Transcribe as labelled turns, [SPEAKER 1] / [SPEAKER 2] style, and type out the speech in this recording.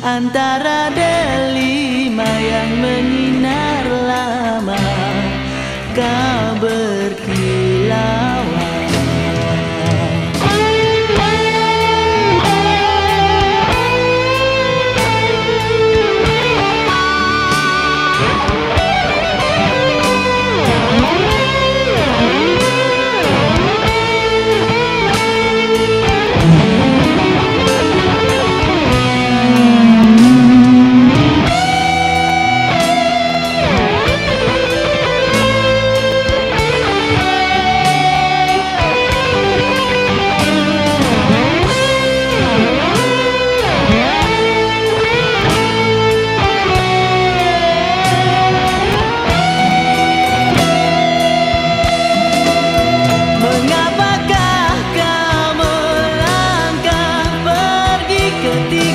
[SPEAKER 1] Antara delima yang menyinar lama Kau ber de ti.